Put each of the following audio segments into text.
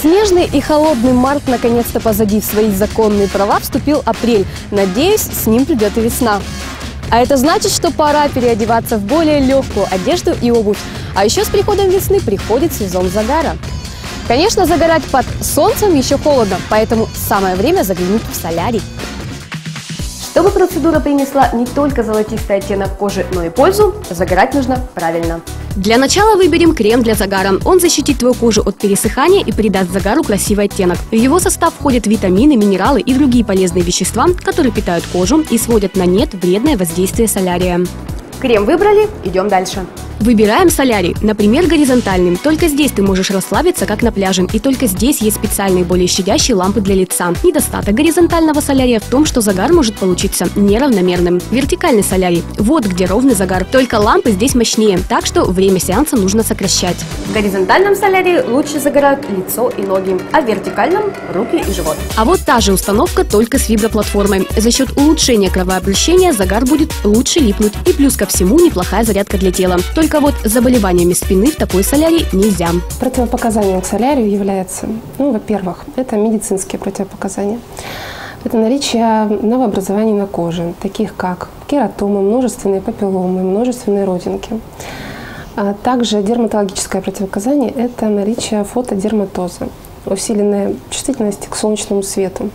Снежный и холодный март наконец-то позади в свои законные права вступил апрель. Надеюсь, с ним придет и весна. А это значит, что пора переодеваться в более легкую одежду и обувь. А еще с приходом весны приходит сезон загара. Конечно, загорать под солнцем еще холодно, поэтому самое время заглянуть в солярий. Чтобы процедура принесла не только золотистый оттенок кожи, но и пользу, загорать нужно правильно. Для начала выберем крем для загара. Он защитит твою кожу от пересыхания и придаст загару красивый оттенок. В его состав входят витамины, минералы и другие полезные вещества, которые питают кожу и сводят на нет вредное воздействие солярия. Крем выбрали, идем дальше. Выбираем солярий, например, горизонтальным. Только здесь ты можешь расслабиться, как на пляже. И только здесь есть специальные более щадящие лампы для лица. Недостаток горизонтального солярия в том, что загар может получиться неравномерным. Вертикальный солярий – вот где ровный загар. Только лампы здесь мощнее, так что время сеанса нужно сокращать. В горизонтальном солярии лучше загорают лицо и ноги, а в вертикальном – руки и живот. А вот та же установка, только с виброплатформой. За счет улучшения кровообращения загар будет лучше липнуть. И плюс ко всему неплохая зарядка для тела. Только вот заболеваниями спины в такой солярий нельзя. Противопоказанием к солярию является, ну, во-первых, это медицинские противопоказания. Это наличие новообразований на коже, таких как кератомы, множественные папилломы, множественные родинки. А также дерматологическое противопоказание – это наличие фотодерматоза, усиленная чувствительность к солнечному свету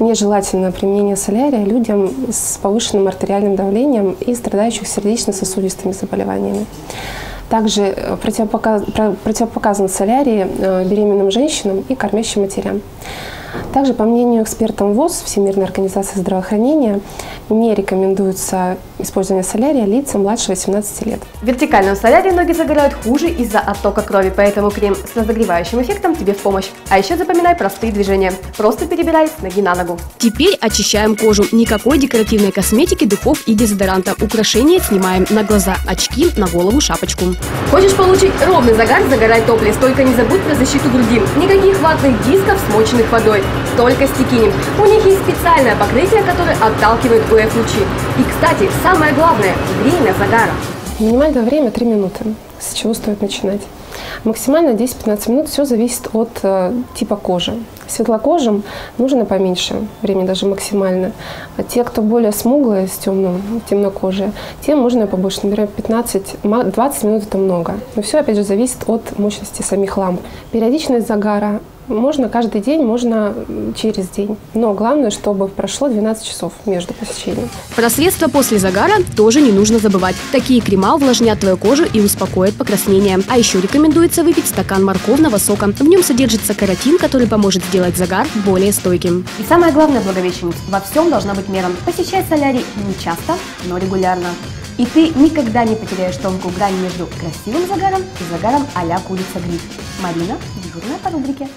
нежелательно применение солярия людям с повышенным артериальным давлением и страдающих сердечно-сосудистыми заболеваниями. Также э, противопоказан солярий э, беременным женщинам и кормящим матерям. Также, по мнению экспертов ВОЗ, Всемирной организации здравоохранения, не рекомендуется использование солярия лицам младше 18 лет. В вертикальном солярии ноги загорают хуже из-за оттока крови, поэтому крем с разогревающим эффектом тебе в помощь. А еще запоминай простые движения. Просто перебирай с ноги на ногу. Теперь очищаем кожу. Никакой декоративной косметики, духов и дезодоранта. Украшения снимаем на глаза, очки, на голову, шапочку. Хочешь получить ровный загар, загорай топлес. Только не забудь про защиту груди. Никаких ватных дисков, смоченных водой только стекинем. У них есть специальное покрытие, которое отталкивает УФ-лучи. И, кстати, самое главное – время загара. Минимальное время 3 минуты. С чего стоит начинать? Максимально 10-15 минут, все зависит от э, типа кожи. Светлокожим нужно поменьше времени, даже максимально. А те, кто более смуглые, с темным, темнокожие, тем можно побольше. Например, 15-20 минут это много. Но все, опять же, зависит от мощности самих ламп. Периодичность загара можно каждый день, можно через день. Но главное, чтобы прошло 12 часов между посещением. Про средства после загара тоже не нужно забывать. Такие крема увлажнят твою кожу и успокоят покраснение. А еще рекомендуется выпить стакан морковного сока. В нем содержится каротин, который поможет сделать загар более стойким. И самое главное, благовещениц, во всем должна быть мера. Посещай солярий не часто, но регулярно. И ты никогда не потеряешь тонкую грань между красивым загаром и загаром а-ля курица гриль. Марина, дежурная по рубрике.